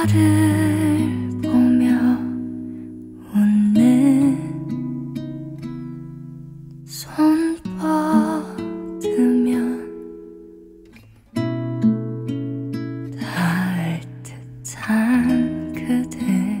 나를 보며 웃는 손 뻗으면 닿을 듯한 그대.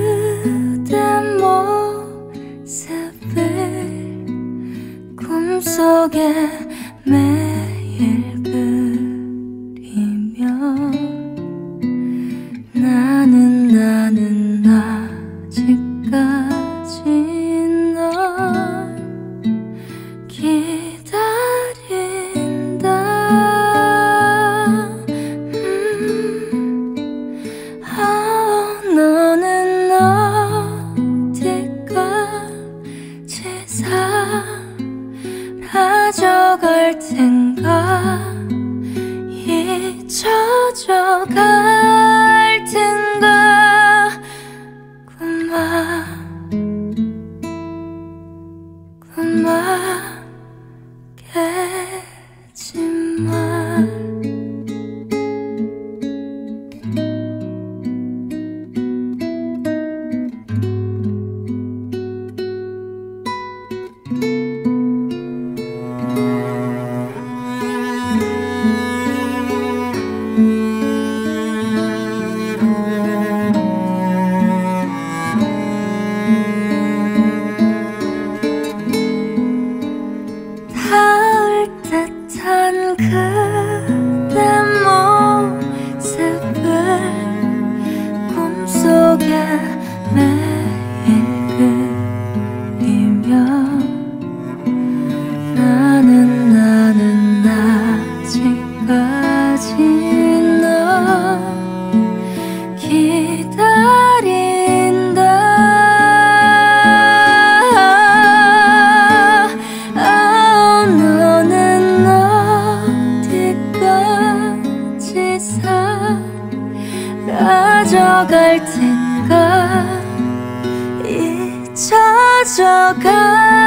맘에 예, 잊혀져가 사라져갈 텐가 잊혀져 갈 텐가